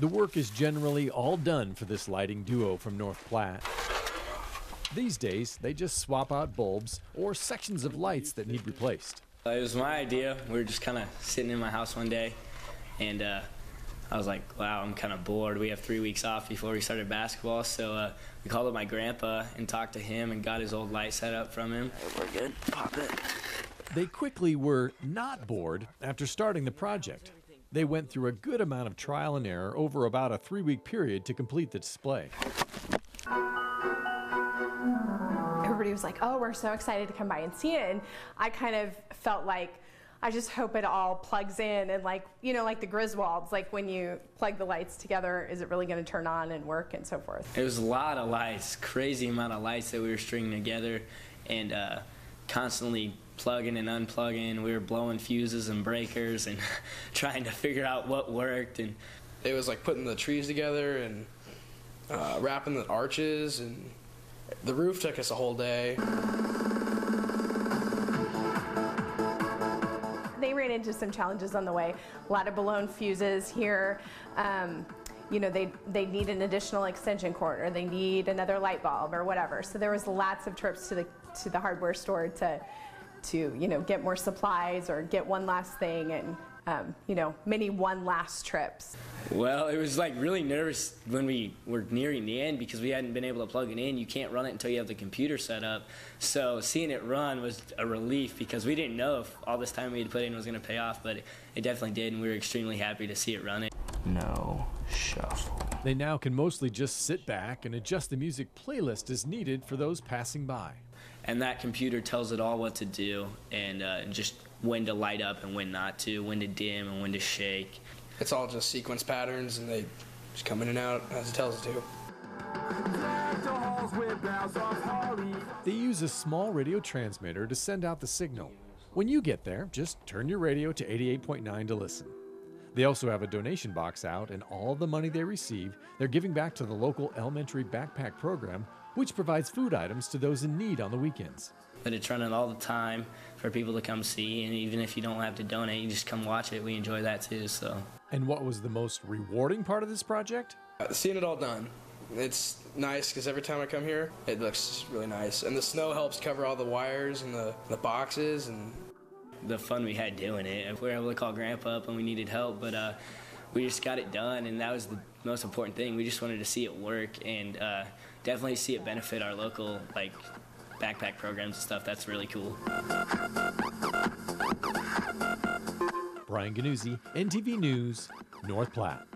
The work is generally all done for this lighting duo from North Platte. These days, they just swap out bulbs or sections of lights that need replaced. It was my idea. We were just kind of sitting in my house one day, and uh, I was like, wow, I'm kind of bored. We have three weeks off before we started basketball, so uh, we called up my grandpa and talked to him and got his old light set up from him. We're good. Pop it. They quickly were not bored after starting the project. They went through a good amount of trial and error over about a three week period to complete the display. Everybody was like, oh, we're so excited to come by and see it. And I kind of felt like, I just hope it all plugs in and like, you know, like the Griswolds, like when you plug the lights together, is it really going to turn on and work and so forth? It was a lot of lights, crazy amount of lights that we were stringing together and uh, constantly plugging and unplugging. We were blowing fuses and breakers and trying to figure out what worked. And it was like putting the trees together and uh, wrapping the arches and the roof took us a whole day. They ran into some challenges on the way. A lot of blown fuses here. Um, you know, they, they need an additional extension cord or they need another light bulb or whatever. So there was lots of trips to the, to the hardware store to, to, you know, get more supplies or get one last thing and, um, you know, many one last trips. Well, it was like really nervous when we were nearing the end because we hadn't been able to plug it in. You can't run it until you have the computer set up. So seeing it run was a relief because we didn't know if all this time we had put in was going to pay off, but it, it definitely did, and we were extremely happy to see it running. No shuffle. They now can mostly just sit back and adjust the music playlist as needed for those passing by. And that computer tells it all what to do and uh, just when to light up and when not to, when to dim and when to shake. It's all just sequence patterns, and they just come in and out as it tells it to. They use a small radio transmitter to send out the signal. When you get there, just turn your radio to 88.9 to listen. They also have a donation box out, and all the money they receive, they're giving back to the local elementary backpack program, which provides food items to those in need on the weekends. But it's running all the time for people to come see, and even if you don't have to donate, you just come watch it. We enjoy that too. So. And what was the most rewarding part of this project? Uh, seeing it all done. It's nice because every time I come here, it looks really nice, and the snow helps cover all the wires and the, the boxes and the fun we had doing it. If we were able to call Grandpa up and we needed help, but uh, we just got it done, and that was the most important thing. We just wanted to see it work and uh, definitely see it benefit our local like backpack programs and stuff. That's really cool. Brian Gnuse, NTV News, North Platte.